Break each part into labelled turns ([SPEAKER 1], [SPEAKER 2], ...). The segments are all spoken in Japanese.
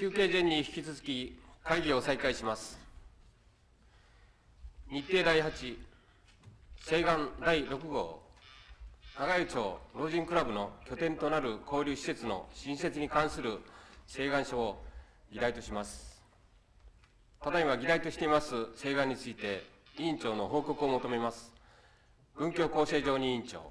[SPEAKER 1] 休憩前に引き続き会議を再開します。日程第8西岸第6号長湯町老人クラブの拠点となる交流施設の新設に関する請願書を議題とします。ただいま議題としています請願について委員長の報告を求めます。文教厚生常任委員長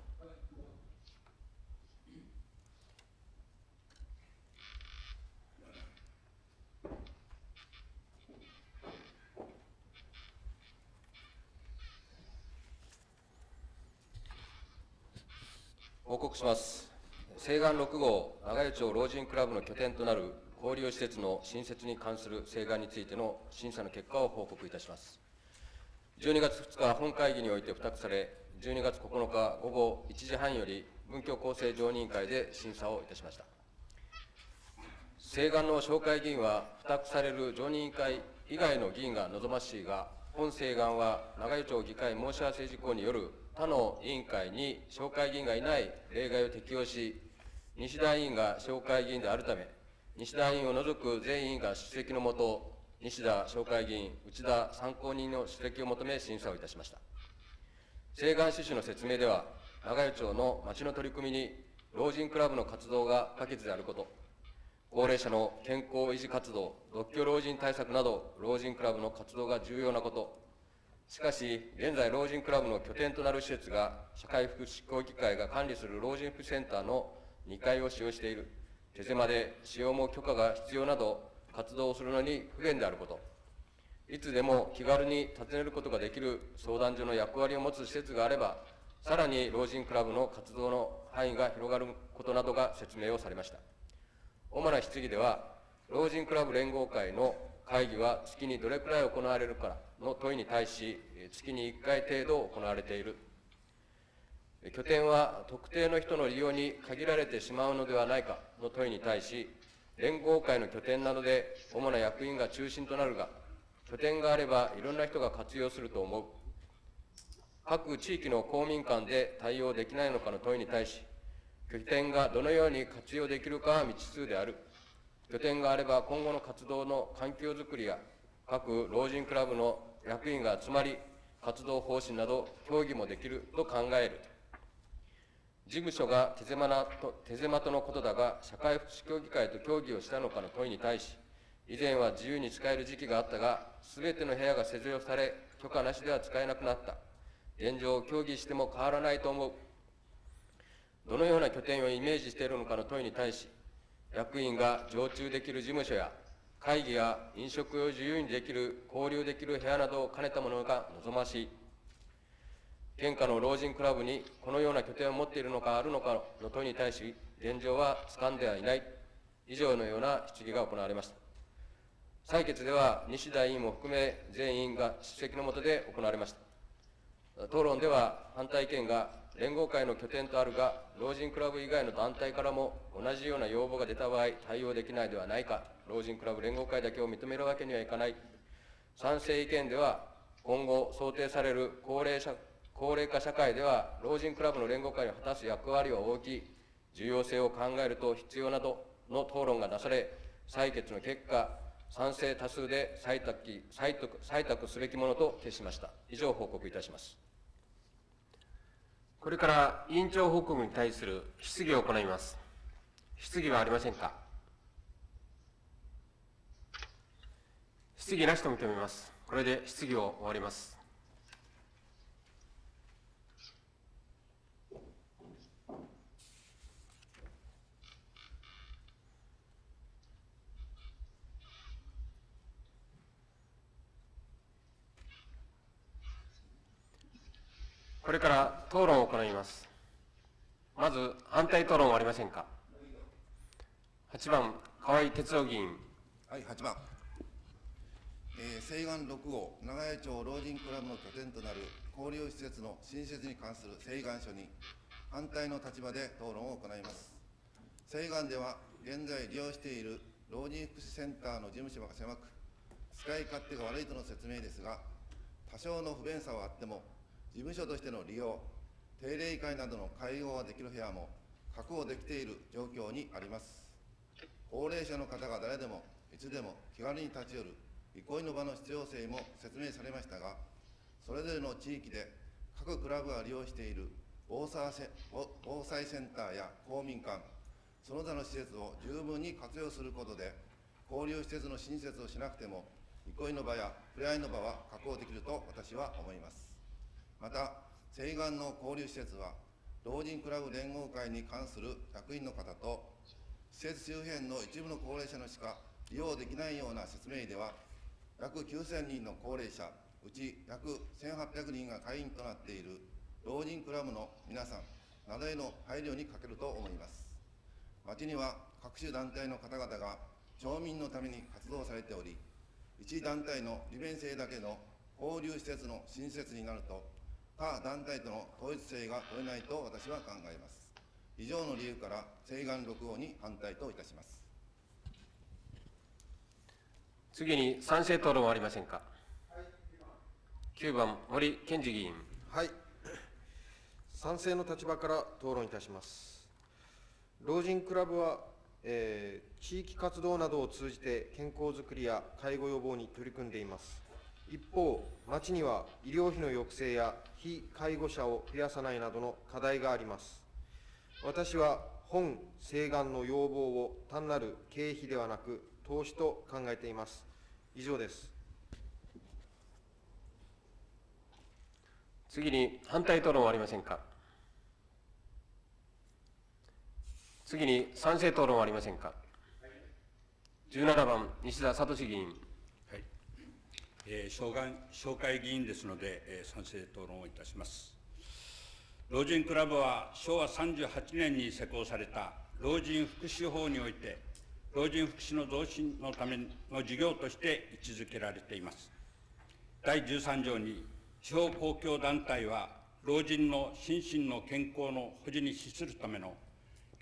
[SPEAKER 2] 報告します。西岸6号長湯町老人クラブの拠点となる交流施設の新設に関する請願についての審査の結果を報告いたします。12月2日本会議において付託され、12月9日午後1時半より文教厚生常任会で審査をいたしました。請願の紹介議員は付託される常任委員会以外の議員が望ましいが、本請願は長湯町議会申し合わせ事項による他の委員会に紹介議員がいない例外を適用し、西田委員が紹介議員であるため、西田委員を除く全委員が出席のもと、西田紹介議員、内田参考人の出席を求め審査をいたしました。請願趣旨の説明では、長湯町の町の取り組みに老人クラブの活動が不可欠であること、高齢者の健康維持活動、独居老人対策など、老人クラブの活動が重要なこと、しかし、現在、老人クラブの拠点となる施設が、社会福祉執行機構が管理する老人福祉センターの2階を使用している、手狭で使用も許可が必要など、活動をするのに不便であること、いつでも気軽に訪ねることができる相談所の役割を持つ施設があれば、さらに老人クラブの活動の範囲が広がることなどが説明をされました。主な質疑では、老人クラブ連合会の会議は月にどれくらい行われるかの問いに対し、月に1回程度行われている。拠点は特定の人の利用に限られてしまうのではないかの問いに対し、連合会の拠点などで主な役員が中心となるが、拠点があればいろんな人が活用すると思う。各地域の公民館で対応できないのかの問いに対し、拠点がどのように活用できるかは未知数である。拠点があれば今後の活動の環境づくりや、各老人クラブの役員が集まり、活動方針など協議もできると考える。事務所が手狭なと手狭とのことだが、社会福祉協議会と協議をしたのかの問いに対し、以前は自由に使える時期があったが、すべての部屋が施錠され、許可なしでは使えなくなった。現状、協議しても変わらないと思う。どのような拠点をイメージしているのかの問いに対し、役員が常駐できる事務所や、会議や飲食を自由にできる、交流できる部屋などを兼ねたものが望ましい。県下の老人クラブにこのような拠点を持っているのかあるのかの問いに対し、現状は掴んではいない。以上のような質疑が行われました。採決では西田委員も含め全員が出席のもとで行われました。討論では反対意見が連合会の拠点とあるが、老人クラブ以外の団体からも同じような要望が出た場合、対応できないではないか、老人クラブ連合会だけを認めるわけにはいかない。賛成意見では、今後想定される高齢者高齢化社会では、老人クラブの連合会が果たす役割は大きい、重要性を考えると必要などの討論がなされ、採決の結果、賛成多数で採択採択採択すべきものと決しました。以上、報告いたします。
[SPEAKER 1] これから委員長報告に対する質疑を行います。質疑はありませんか？質疑なしと認めます。これで質疑を終わります。これから討論を行います。まず、反対討論はありませんか？8番、河合哲夫議員。
[SPEAKER 3] はい、8番。えー、西岸6号長屋町老人クラブの拠点となる交流施設の新設に関する請願書に反対の立場で討論を行います。請願では現在利用している老人福祉センターの事務所が狭く、使い勝手が悪いとの説明ですが、多少の不便さはあっても、事務所としての利用、定例会などの会合ができる部屋も確保できている状況にあります。高齢者の方が誰でもいつでも気軽に立ち寄る憩いの場の必要性も説明されましたが、それぞれの地域で各クラブが利用している防災セ防災センターや公民館、その他の施設を十分に活用することで、交流施設の新設をしなくても、憩いの場や触れ合いの場は確保できると私は思います。また、西岸の交流施設は、老人クラブ連合会に関する役員の方と、施設周辺の一部の高齢者のしか利用できないような説明では、約9000人の高齢者、うち約1800人が会員となっている老人クラブの皆さんなどへの配慮に欠けると思います。町には各種団体の方々が町民のために活動されており、一団体の利便性だけの交流施設の新設になると、他団体との統一性が取れないと私は考えます。以上の理由から、請願6号に反対といたします。
[SPEAKER 1] 次に賛成討論はありませんか？9番、森健二議員。
[SPEAKER 4] はい。賛成の立場から討論いたします。老人クラブは、えー、地域活動などを通じて健康づくりや介護予防に取り組んでいます。一方、町には医療費の抑制や非介護者を増やさないなどの課題があります。私は本請願の要望を単なる経費ではなく投資と考えています。以上です。
[SPEAKER 1] 次に反対討論はありませんか？次に賛成討論はありませんか？17番、西田聡議員。
[SPEAKER 5] えー、紹介議員ですので、えー、賛成討論をいたします。老人クラブは昭和38年に施行された老人福祉法において、老人福祉の増進のための事業として位置づけられています。第13条に、地方公共団体は、老人の心身の健康の保持に資するための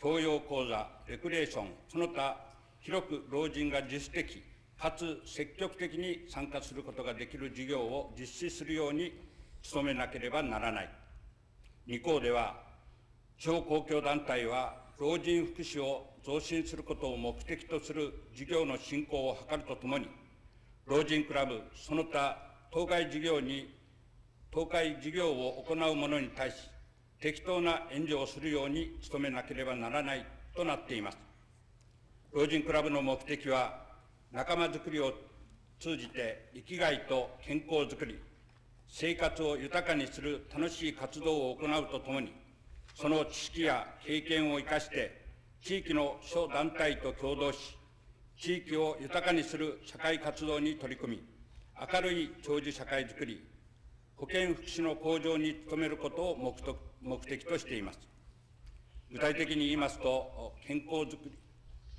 [SPEAKER 5] 教養講座、レクレーション、その他、広く老人が自主的、かつ積極的に参加することができる事業を実施するように努めなければならない。2項では、地方公共団体は老人福祉を増進することを目的とする事業の進行を図るとともに、老人クラブ、その他当該事業に、当該事業を行う者に対し、適当な援助をするように努めなければならないとなっています。老人クラブの目的は、仲間づくりを通じて生きがいと健康づくり、生活を豊かにする楽しい活動を行うとともに、その知識や経験を生かして、地域の諸団体と共同し、地域を豊かにする社会活動に取り組み、明るい長寿社会づくり、保健福祉の向上に努めることを目的としています。具体的に言いますと、健康づくり、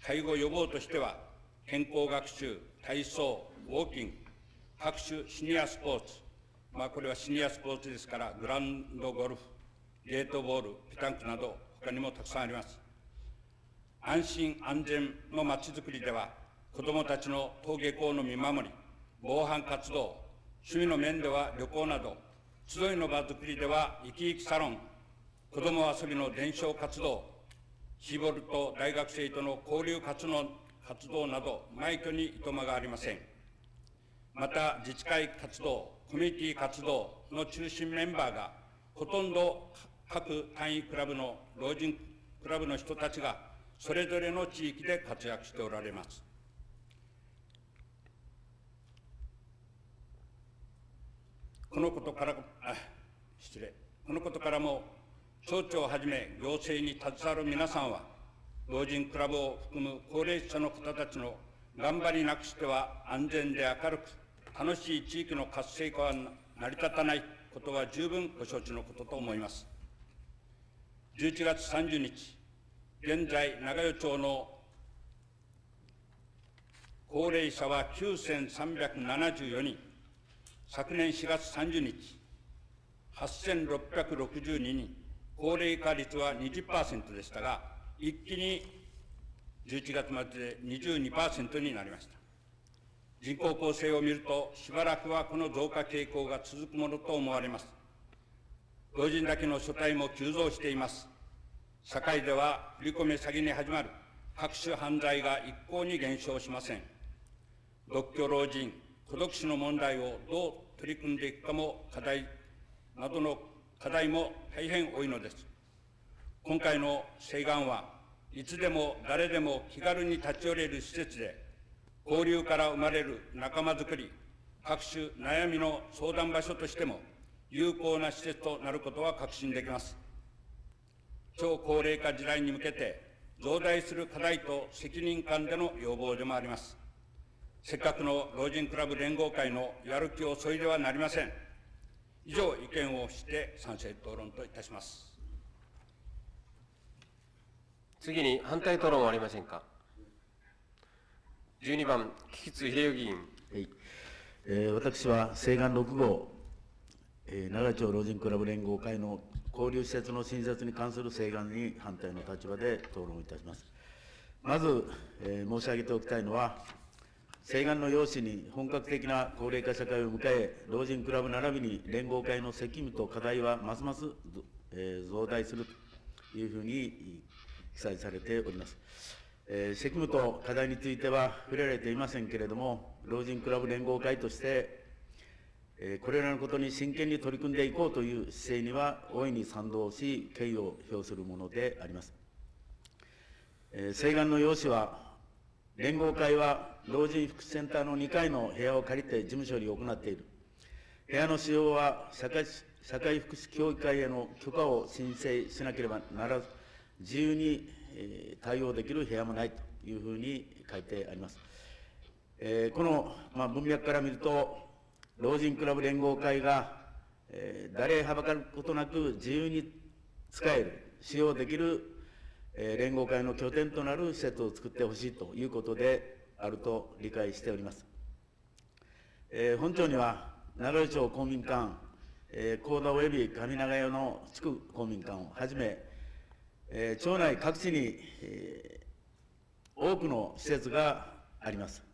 [SPEAKER 5] 介護予防としては、健康学習、体操、ウォーキング、各種シニアスポーツ、まあこれはシニアスポーツですから、グランドゴルフ、ゲートボール、ピタンクなど、他にもたくさんあります。安心安全のまちづくりでは、子どもたちの登下校の見守り、防犯活動、趣味の面では旅行など、集いの場づくりでは生き生きサロン、子ども遊びの伝承活動、シーボルと大学生との交流活動活動など、枚挙にいとまがありません。また、自治会活動、コミュニティ活動の中心メンバーが、ほとんど各単位クラブの老人クラブの人たちが、それぞれの地域で活躍しておられます。このことからあ失礼このことからも町長をはじめ行政に携わる皆さんは老人クラブを含む高齢者の方たちの頑張りなくしては安全で明るく楽しい地域の活性化は成り立たないことは十分ご承知のことと思います。11月30日現在長与町の高齢者は9374人。昨年4月30日、8662人、高齢化率は20%でしたが、一気に11月末で22%になりました。人口構成を見ると、しばらくはこの増加傾向が続くものと思われます。老人だけの所帯も急増しています。社会では振り込め詐欺に始まる各種犯罪が一向に減少しません。独居老人、孤独死の問題をどう取り組んでいくかも課題などの課題も大変多いのです。今回の請願はいつでも誰でも気軽に立ち寄れる施設で、交流から生まれる仲間づくり、各種悩みの相談場所としても有効な施設となることは確信できます。超高齢化時代に向けて増大する課題と責任感での要望でもあります。せっかくの老人クラブ連合会のやる気をそいではなりません。以上、意見をして賛成討論といたします。
[SPEAKER 1] 次に反対討論はありませんか？12番、菊津秀夫議員。
[SPEAKER 6] はいえー私は請願6号、えー長町老人クラブ連合会の交流施設の新設に関する請願に反対の立場で討論いたします。まず、えー申し上げておきたいのは、請願の要旨に本格的な高齢化社会を迎え、老人クラブ並びに連合会の責務と課題はますます、えー増大するというふうに記載されております。えー責務と課題については触れられていませんけれども、老人クラブ連合会として、えーこれらのことに真剣に取り組んでいこうという姿勢には大いに賛同し、敬意を表するものであります。えー請願の要旨は、連合会は老人福祉センターの2階の部屋を借りて事務処理を行っている。部屋の使用は社会社会福祉協議会への許可を申請しなければならず、自由に、対応できる部屋もないというふうに書いてあります。えーこの、まあ、文脈から見ると、老人クラブ連合会が、えー誰はばかることなく自由に使える、使用できる、えー連合会の拠点となる施設を作ってほしいということであると理解しております。えー本庁には、長井町公民館、えー、高田及び上長屋の地区公民館をはじめ、えー町内各地に、えー多くの施設があります。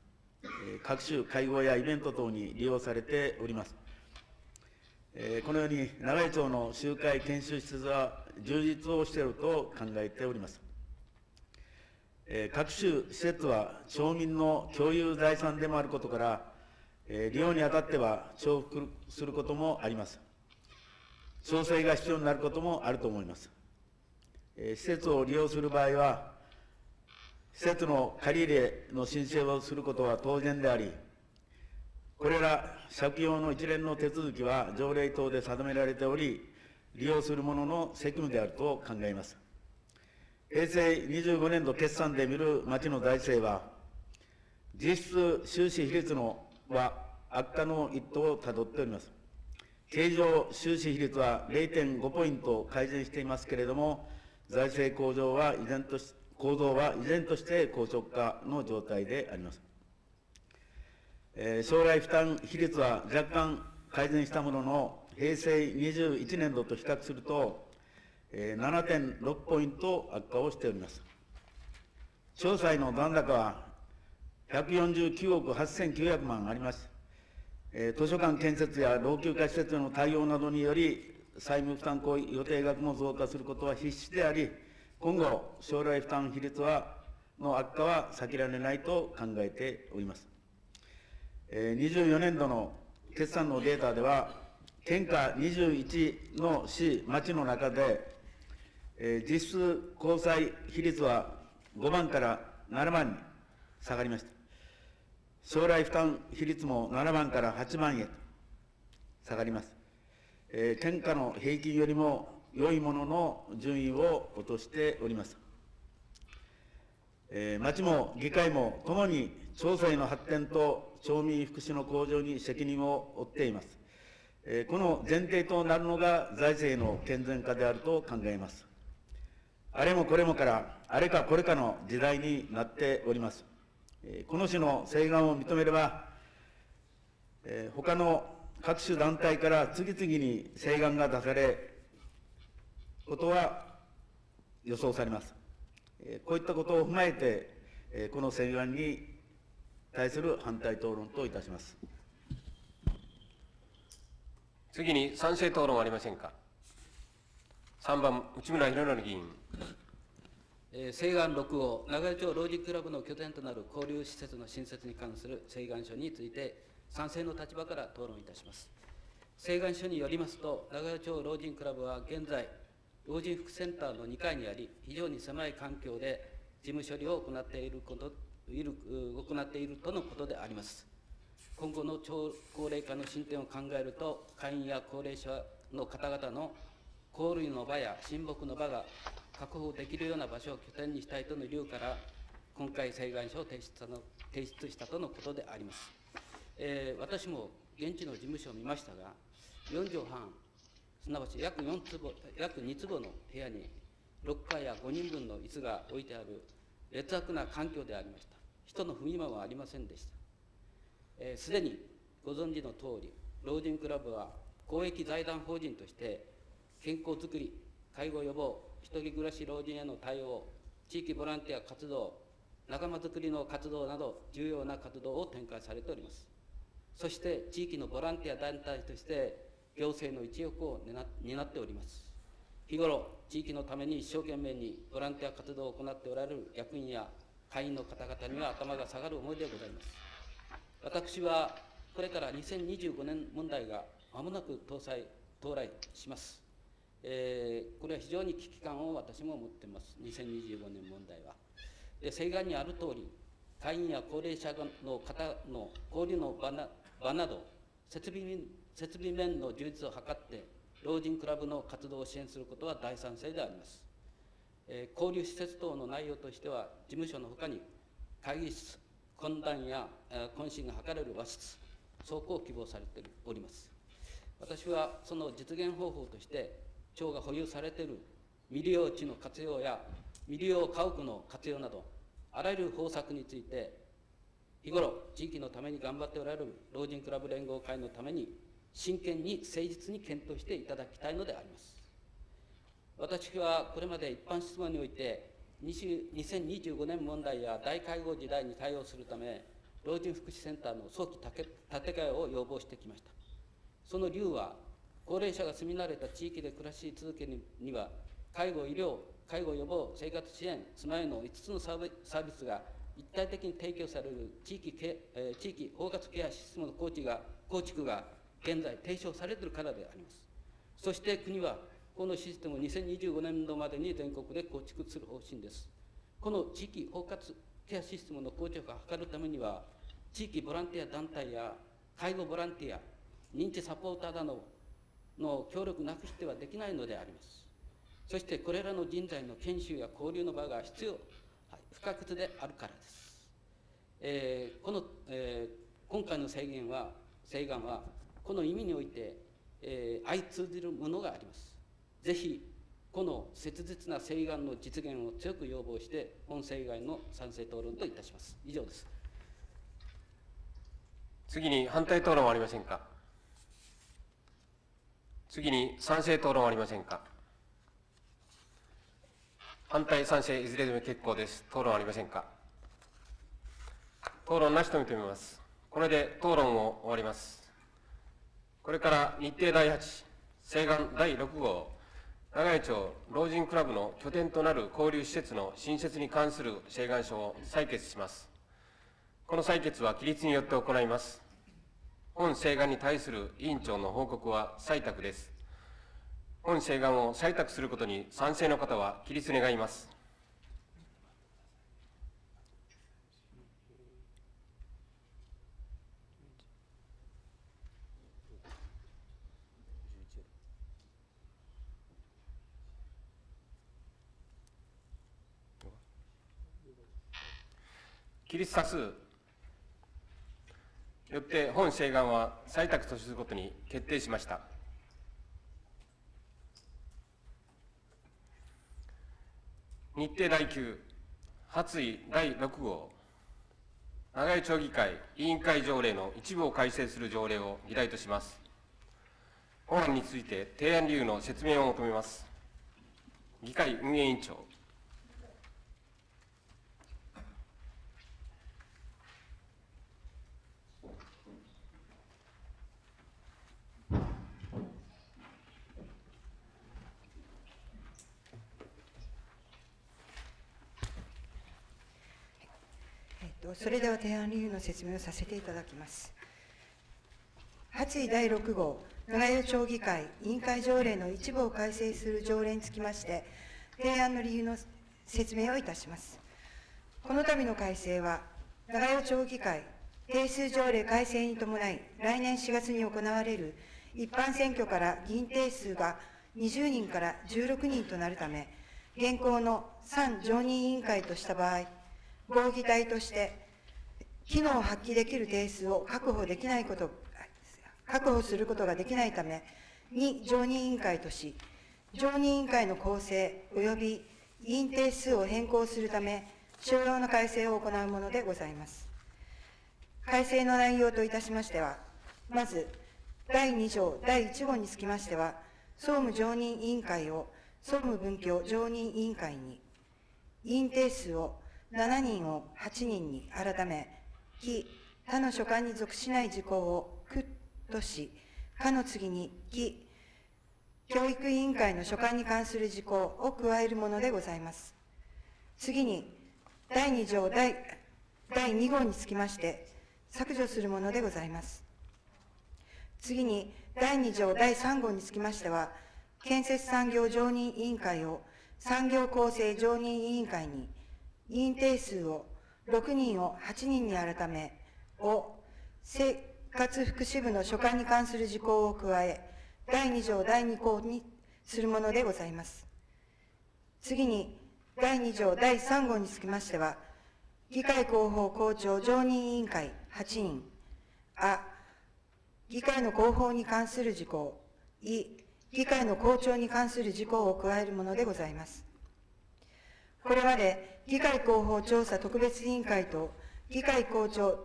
[SPEAKER 6] えー各種会合やイベント等に利用されております。えーこのように長井町の集会研修施設は充実をしていると考えております。えー各種施設は町民の共有財産でもあることから、えー利用にあたっては重複することもあります。調整が必要になることもあると思います。施設を利用する場合は、施設の借り入れの申請をすることは当然であり、これら借用の一連の手続きは条例等で定められており、利用する者の責務であると考えます。平成25年度決算で見る町の財政は、実質収支比率のは悪化の一途をたどっております。経常収支比率は0.5ポイント改善していますけれども、財政構造は依然とし構造は依然として硬直化の状態であります。えー将来負担比率は若干改善したものの、平成21年度と比較すると、えー7.6ポイント悪化をしております。詳細の残高は149億8900万あります。えー図書館建設や老朽化施設の対応などにより、債務負担行為予定額も増加することは必至であり、今後、将来負担比率はの悪化は避けられないと考えております。24年度の決算のデータでは、県下21の市、町の中で、実質交際比率は5万から7万に下がりました。将来負担比率も7万から8万へと下がります。えー県下の平均よりも良いものの順位を落としております。えー町も議会もともに町政の発展と町民福祉の向上に責任を負っています。えーこの前提となるのが財政の健全化であると考えます。あれもこれもから、あれかこれかの時代になっております。えーこの種の請願を認めれば、えー他の各種団体から次々に請願が出され、ことは予想されます。えーこういったことを踏まえて、えーこの請願に対する反対討論といたします。
[SPEAKER 1] 次に賛成討論はありませんか？3番、内村博則議員。
[SPEAKER 7] えー西岸6号長屋町老人クラブの拠点となる交流施設の新設に関する請願書について賛成の立場から討論いたします請願書によりますと長屋町老人クラブは現在老人福センターの2階にあり非常に狭い環境で事務処理を行っていることいる行っているとのことであります今後の超高齢化の進展を考えると会員や高齢者の方々の交流の場や親睦の場が確保できるような場所を拠点にしたいとの理由から、今回請願書を提出したの提出したとのことであります。えー私も現地の事務所を見ましたが、4畳半、すなわち約4坪約2坪の部屋に、6階や5人分の椅子が置いてある劣悪な環境でありました。人の踏み間はありませんでした。えーすでにご存知の通り、老人クラブは公益財団法人として、健康づくり、介護予防、一人暮らし老人への対応、地域ボランティア活動、仲間づくりの活動など、重要な活動を展開されております。そして、地域のボランティア団体として、行政の一翼を担っております。日頃、地域のために一生懸命にボランティア活動を行っておられる役員や会員の方々には頭が下がる思いでございます。私はこれから2025年問題がまもなく搭載到来します。えーこれは非常に危機感を私も持っています、2025年問題は。で請願にある通り、会員や高齢者の方の交流の場な場など設備面、設備面の充実を図って、老人クラブの活動を支援することは大賛成であります。えー交流施設等の内容としては、事務所のほかに会議室、懇談やえ懇親が図れる和室、倉庫を希望されております。私はその実現方法として、町が保有されている未利用地の活用や未利用家屋の活用など、あらゆる方策について、日頃、地域のために頑張っておられる老人クラブ連合会のために、真剣に誠実に検討していただきたいのであります。私はこれまで一般質問において、2025年問題や大介護時代に対応するため、老人福祉センターの早期建て替えを要望してきました。その理由は、高齢者が住み慣れた地域で暮らし続けるには、介護、医療、介護予防、生活支援、住まいの5つのサービスが一体的に提供される地域ケ、え地域包括ケアシステムの構築が構築が現在提唱されているからであります。そして国は、このシステムを2025年度までに全国で構築する方針です。この地域包括ケアシステムの構築を図るためには、地域ボランティア団体や介護ボランティア、認知サポーターなどの協力なくしてはできないのであります。そしてこれらの人材の研修や交流の場が必要、不可欠であるからです。えーこの、えー今回の制限は、請願は、この意味において、えー相通じるものがあります。ぜひ、この切実な請願の実現を強く要望して、本請願の賛成討論といたします。以上です。
[SPEAKER 1] 次に反対討論はありませんか？次に賛成討論はありませんか？反対、賛成、いずれでも結構です。討論ありませんか？討論なしと認めます。これで討論を終わります。これから日程第8、請願第6号、長井町老人クラブの拠点となる交流施設の新設に関する請願書を採決します。この採決は規律によって行います。本請願に対する委員長の報告は採択です。本請願を採択することに賛成の方は起立願います。起立多数よって本請願は採択とすることに決定しました。日程第9、発位第6号、長井町議会委員会条例の一部を改正する条例を議題とします。本案について提案理由の説明を求めます。議会運営委員長。
[SPEAKER 8] それでは提案理由の説明をさせていただきます。発議第6号、長与町議会委員会条例の一部を改正する条例につきまして、提案の理由の説明をいたします。この度の改正は、長与町議会定数条例改正に伴い、来年4月に行われる一般選挙から議員定数が20人から16人となるため、現行の3常任委員会とした場合、合議体として機能を発揮できる定数を確保できないこと、確保することができないため、2常任委員会とし、常任委員会の構成及び委員定数を変更するため、少量の改正を行うものでございます。改正の内容といたしましては、まず、第2条第1号につきましては、総務常任委員会を総務分協常任委員会に、委員定数を7人を8人に改め、記他の所管に属しない事項を区とし、かの次に記教育委員会の所管に関する事項を加えるものでございます。次に、第2条第第2号につきまして、削除するものでございます。次に、第2条第3号につきましては、建設産業常任委員会を産業構成常任委員会に、委員定数を6人を8人に改め、を生活福祉部の所管に関する事項を加え、第2条第2項にするものでございます。次に、第2条第3号につきましては、議会広報校長常任委員会8人、あ、議会の広報に関する事項、い、議会の校長に関する事項を加えるものでございます。これまで議会広報調査特別委員会と議会校長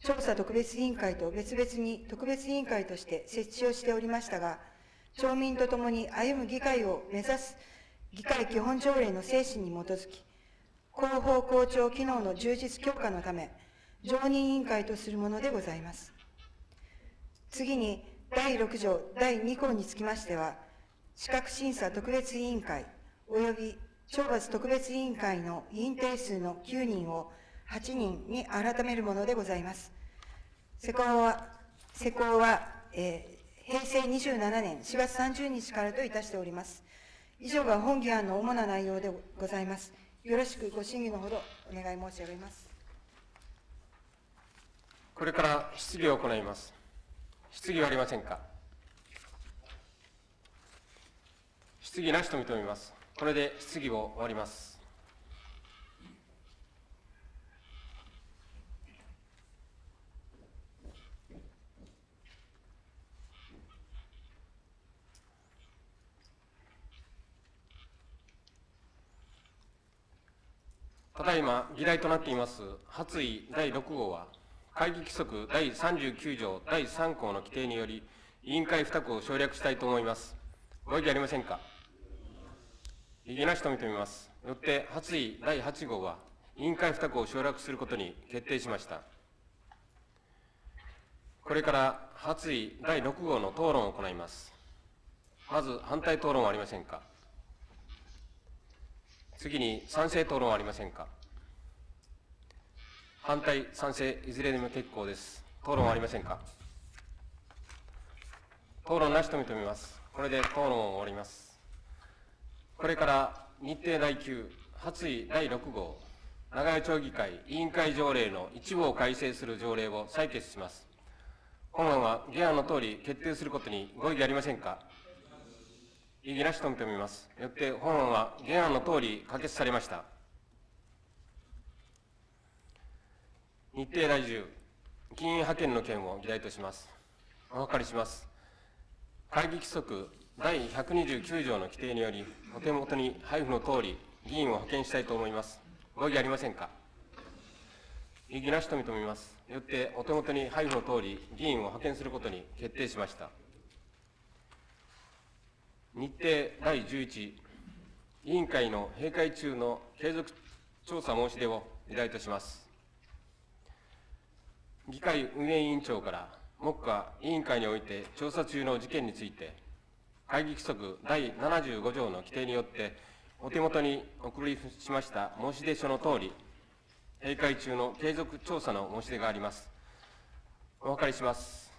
[SPEAKER 8] 調査特別委員会と別々に特別委員会として設置をしておりましたが、町民とともに歩む議会を目指す議会基本条例の精神に基づき、広報校長機能の充実強化のため、常任委員会とするものでございます。次に、第6条第2項につきましては、資格審査特別委員会及び懲罰特別委員会の委員定数の9人を8人に改めるものでございます。施行は、施行は、えー平成27年4月30日からといたしております。以上が本議案の主な内容でございます。よろしくご審議のほどお願い申し上げます。
[SPEAKER 1] これから質疑を行います。質疑はありませんか？質疑なしと認めます。これで質疑を終わります。ただいま議題となっています発議第6号は、会議規則第39条第3項の規定により、委員会付託を省略したいと思います。ご異議ありませんか？異議なしと認めます。よって発議第8号は、委員会付託を省略することに決定しました。これから発議第6号の討論を行います。まず反対討論はありませんか次に賛成討論はありませんか反対、賛成、いずれでも結構です。討論はありませんか討論なしと認めます。これで討論を終わります。これから日程第9、発議第6号、長与町議会委員会条例の一部を改正する条例を採決します。本案は議案の通り決定することにご異議ありませんか？異議なしと認めます。よって本案は原案の通り可決されました。日程第10、議員派遣の件を議題とします。お諮りします。会議規則第129条の規定により、お手元に配布の通り、議員を派遣したいと思います。ご異議ありませんか？異議なしと認めます。よってお手元に配布の通り、議員を派遣することに決定しました。日程第11、委員会の閉会中の継続調査申し出を議題とします。議会運営委員長から、目下委員会において調査中の事件について、会議規則第75条の規定によって、お手元にお送りしました申し出書のとおり、閉会中の継続調査の申し出があります。お分かりします。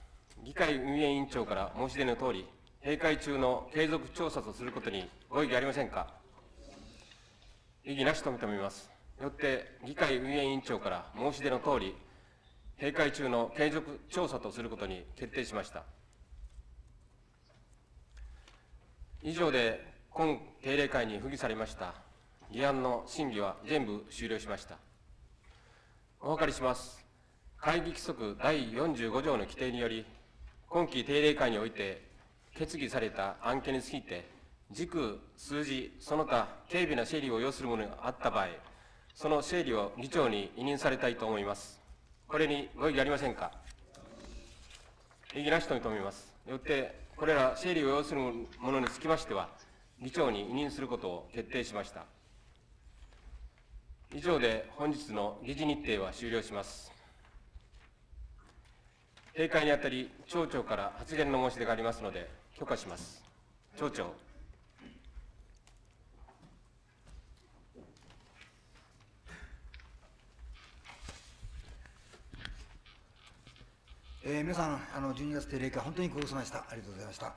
[SPEAKER 1] 議会運営委員長から申し出のとおり、閉会中の継続調査とすることにご異議ありませんか？異議なしと認めます。よって、議会運営委員長から申し出のとおり、閉会中の継続調査とすることに決定しました。以上で、今定例会に付議されました議案の審議は全部終了しました。お分かりします。会議規則第45条の規定により、今期定例会において決議された案件について、軸、数字、その他、軽微な整理を要するものがあった場合、その整理を議長に委任されたいと思います。これにご異議ありませんか？異議なしと認めます。よって、これら整理を要するものにつきましては、議長に委任することを決定しました。以上で本日の議事日程は終了します。閉会にあたり、町長から発言の申し出がありますので、許可します。町長。
[SPEAKER 9] えー、皆さん、あの12月定例会、本当にご苦労様でした。ありがとうございました。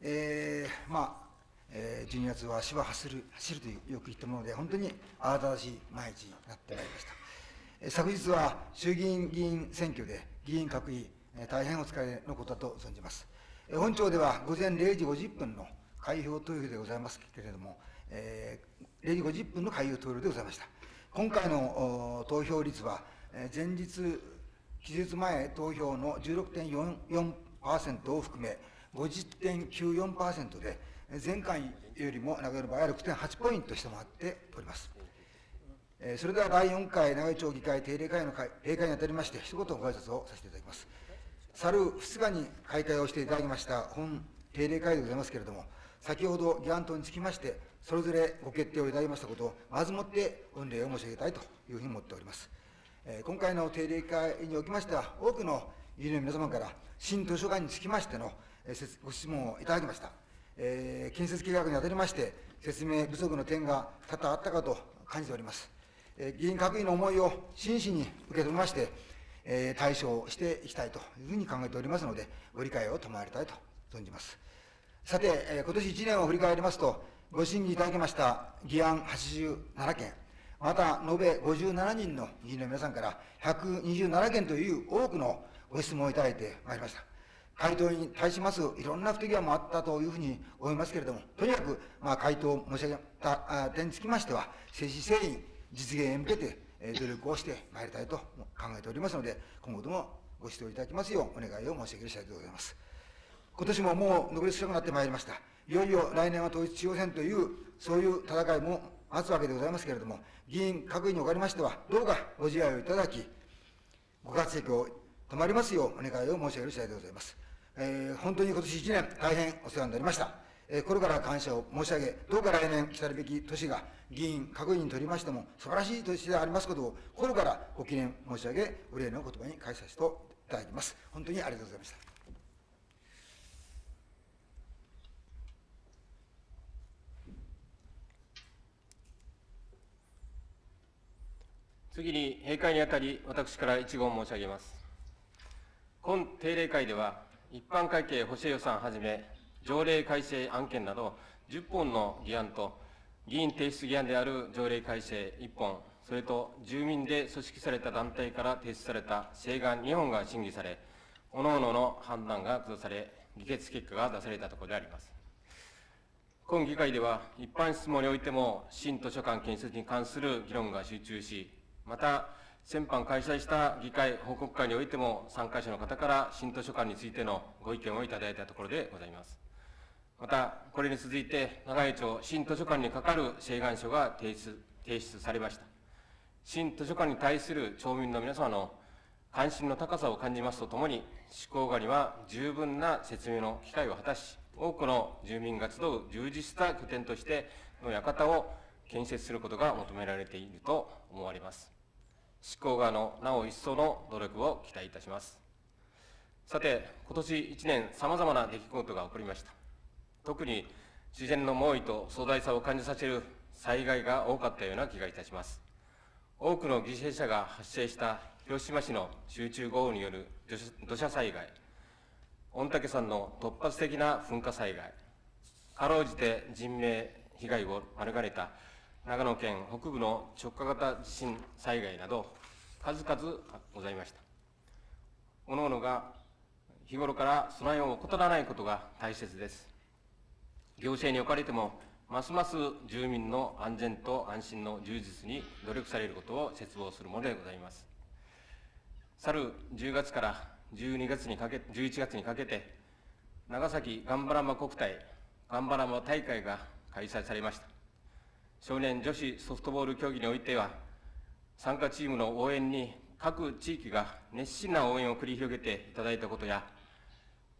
[SPEAKER 9] えー、まあ、えー、12月は足は走る走るというよく言ったもので、本当に慌ただしい毎日になってまいりました。えー、昨日は衆議院議員選挙で議員各位、えー、大変お疲れのことだと存じます。えー、本庁では午前0時50分の開票投票でございますけれども、えー、0時50分の開票投票でございました。今回の投票率は、えー、前日、期日前投票の16.44%を含め、50.94%で、前回よりも長与の場合は6.8ポイント下回っております。それでは第4回長与町議会定例会の会閉会にあたりまして、一言ご挨拶をさせていただきます。去る2日に開会をしていただきました本定例会でございますけれども、先ほど議案等につきまして、それぞれご決定をいただきましたことを、まずもって御礼を申し上げたいというふうに思っております。え今回の定例会におきましては、多くの議員の皆様から、新図書館につきましてのご質問をいただきました。え、建設計画にあたりまして、説明不足の点が多々あったかと感じております。え、議員各位の思いを真摯に受け止めまして、え、対処していきたいというふうに考えておりますので、ご理解を賜りたいと存じます。さて、えー、今年1年を振り返りますと、ご審議いただきました議案87件、また延べ57人の議員の皆さんから127件という多くのご質問をいただいてまいりました。回答に対しますいろんな不手際もあったというふうに思いますけれども、とにかく、まあ、回答を申し上げた点につきましては、誠心誠意実現へ向けて、え努力をしてまいりたいと考えておりますので、今後ともご指導いただきますようお願いを申し上げる次第でございます。今年ももう残り少なくなってまいりました。いよいよ来年は統一地方選という、そういう戦いも待つわけでございますけれども、議員各位におかれましては、どうかご自愛をいただき、ご活躍を止まりますようお願いを申し上げる次第でございます。えー、本当に今年1年、大変お世話になりました。えー、心から感謝を申し上げ、どうか来年来たるべき年が、議員、各位にとりましても、素晴らしい年でありますことを、心からご記念申し上げ、お礼の言葉に返させていただきます。本当にありがとうございました。
[SPEAKER 1] 次に閉会にあたり、私から一言申し上げます。今定例会では、一般会計補正予算はじめ、条例改正案件など10本の議案と、議員提出議案である条例改正1本、それと住民で組織された団体から提出された請願2本が審議され、各々の判断が下され、議決結果が出されたところであります。今議会では、一般質問においても、新図書館建設に関する議論が集中し、また、先般開催した議会報告会においても、参加者の方から新図書館についてのご意見をいただいたところでございます。また、これに続いて、長井町新図書館に係る請願書が提出提出されました。新図書館に対する町民の皆様の関心の高さを感じますとともに、施行後には十分な説明の機会を果たし、多くの住民が集う充実した拠点としての館を建設することが求められていると思われます。執行側のなお一層の努力を期待いたします。さて、今年1年、さまざまな出来事が起こりました。特に自然の猛威と壮大さを感じさせる災害が多かったような気がいたします。多くの犠牲者が発生した広島市の集中豪雨による土砂災害、御嶽山の突発的な噴火災害、かろうじて人命被害を免れた長野県北部の直下型地震災害など、数々ございました。各々が日頃から備えを怠らないことが大切です。行政におかれても、ますます住民の安全と安心の充実に努力されることを切望するものでございます。去る10月から12月にかけ、11月にかけて、長崎ガンバラマ国体、ガンバラマ大会が開催されました。少年女子ソフトボール競技においては、参加チームの応援に各地域が熱心な応援を繰り広げていただいたことや、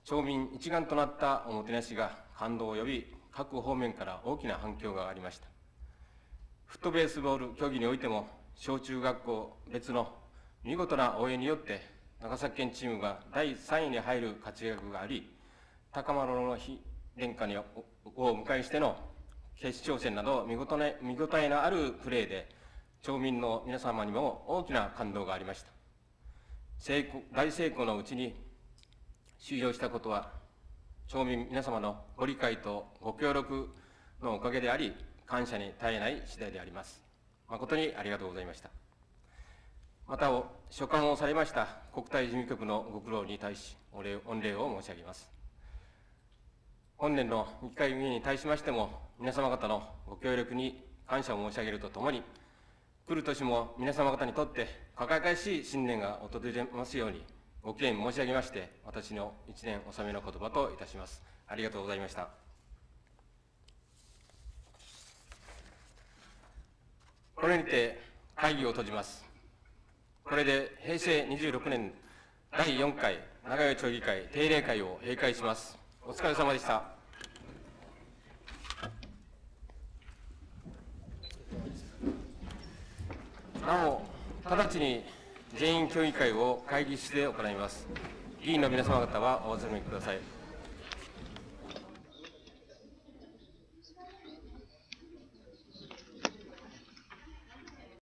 [SPEAKER 1] 町民一丸となったおもてなしが感動を呼び、各方面から大きな反響がありました。フットベースボール競技においても、小中学校別の見事な応援によって、長崎県チームが第3位に入る活躍があり、高丸の日殿下にをお迎えしての決勝戦など見事な見応えのあるプレーで、町民の皆様にも大きな感動がありました。成功大成功のうちに終了したことは、町民皆様のご理解とご協力のおかげであり、感謝に絶えない次第であります。誠にありがとうございました。また、所管をされました国体事務局のご苦労に対し、お礼御礼を申し上げます。本年の議会議員に対しましても、皆様方のご協力に感謝を申し上げるとともに、来る年も皆様方にとって輝かしい新年が訪れますように、ご祈念申し上げまして、私の一年納めの言葉といたします。ありがとうございました。これにて会議を閉じます。これで平成26年第4回長与町議会定例会を閉会します。お疲れ様でした。なお、直ちに全員協議会を会議室で行います。議員の皆様方はお集めください。